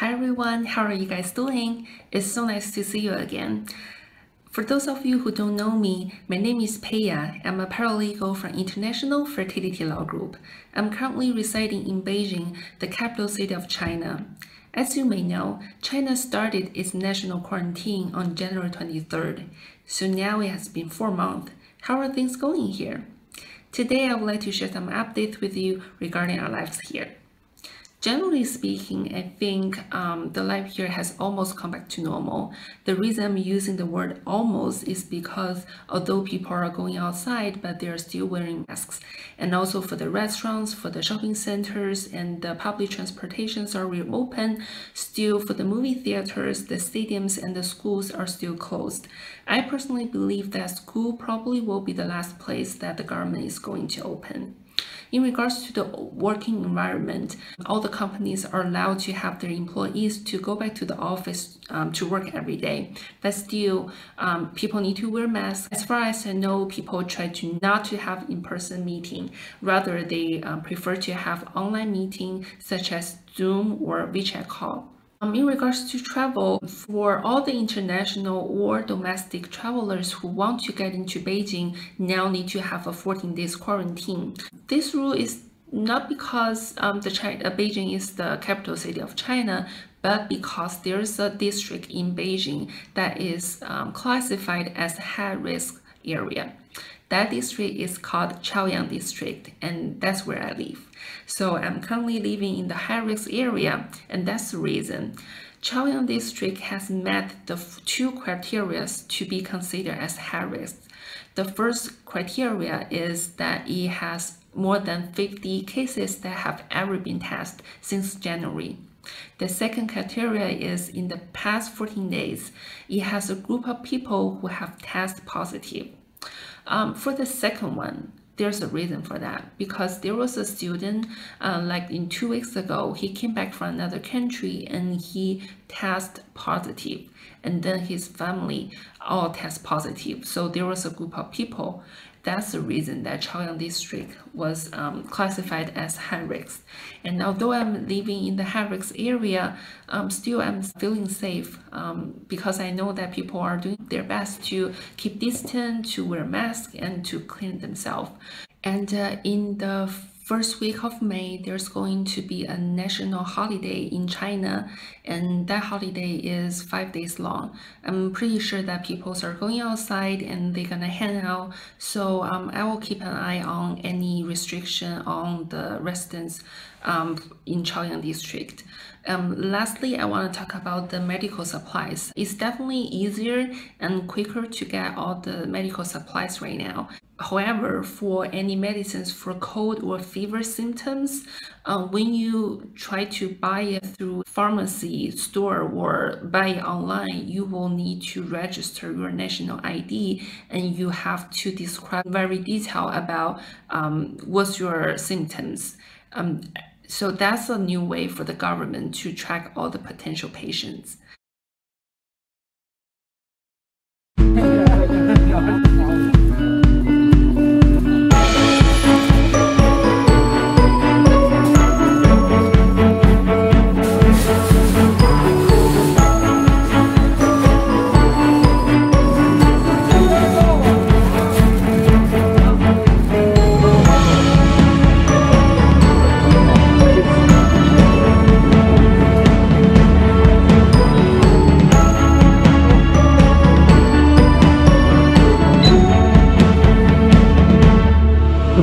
Hi everyone, how are you guys doing? It's so nice to see you again. For those of you who don't know me, my name is Peiya. I'm a paralegal from International Fertility Law Group. I'm currently residing in Beijing, the capital city of China. As you may know, China started its national quarantine on January 23rd, so now it has been four months. How are things going here? Today I would like to share some updates with you regarding our lives here. Generally speaking, I think um, the life here has almost come back to normal. The reason I'm using the word almost is because although people are going outside, but they're still wearing masks. And also for the restaurants, for the shopping centers, and the public transportations are reopened, still for the movie theaters, the stadiums, and the schools are still closed. I personally believe that school probably will be the last place that the government is going to open. In regards to the working environment, all the companies are allowed to have their employees to go back to the office um, to work every day. But still, um, people need to wear masks. As far as I know, people try to not to have in-person meeting. Rather, they um, prefer to have online meeting such as Zoom or WeChat call. Um, in regards to travel, for all the international or domestic travelers who want to get into Beijing now need to have a 14 days quarantine. This rule is not because um, the China, uh, Beijing is the capital city of China, but because there's a district in Beijing that is um, classified as high risk area. That district is called Chaoyang district and that's where I live. So I'm currently living in the high-risk area and that's the reason. Chaoyang district has met the two criteria to be considered as high risk. The first criteria is that it has more than 50 cases that have ever been tested since January. The second criteria is in the past 14 days, it has a group of people who have tested positive. Um, for the second one, there's a reason for that. Because there was a student uh, like in two weeks ago he came back from another country and he tested positive and then his family all test positive so there was a group of people that's the reason that Chaoyang district was um, classified as high risk. And although I'm living in the high risk area, um, still I'm feeling safe um, because I know that people are doing their best to keep distance, to wear masks, and to clean themselves. And uh, in the first week of May, there's going to be a national holiday in China, and that holiday is five days long. I'm pretty sure that people are going outside and they're gonna hang out. So um, I will keep an eye on any restriction on the residents um, in Chaoyang district. Um, lastly, I want to talk about the medical supplies. It's definitely easier and quicker to get all the medical supplies right now. However, for any medicines for cold or fever symptoms, uh, when you try to buy it through pharmacy store or buy it online, you will need to register your national ID and you have to describe very detail about um, what's your symptoms. Um, so that's a new way for the government to track all the potential patients.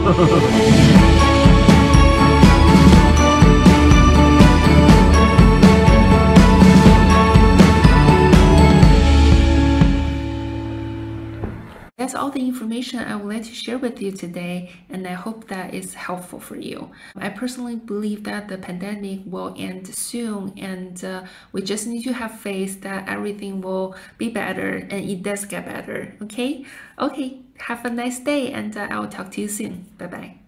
Ha! all the information I would like to share with you today, and I hope that is helpful for you. I personally believe that the pandemic will end soon, and uh, we just need to have faith that everything will be better, and it does get better. Okay? Okay, have a nice day, and uh, I'll talk to you soon. Bye bye.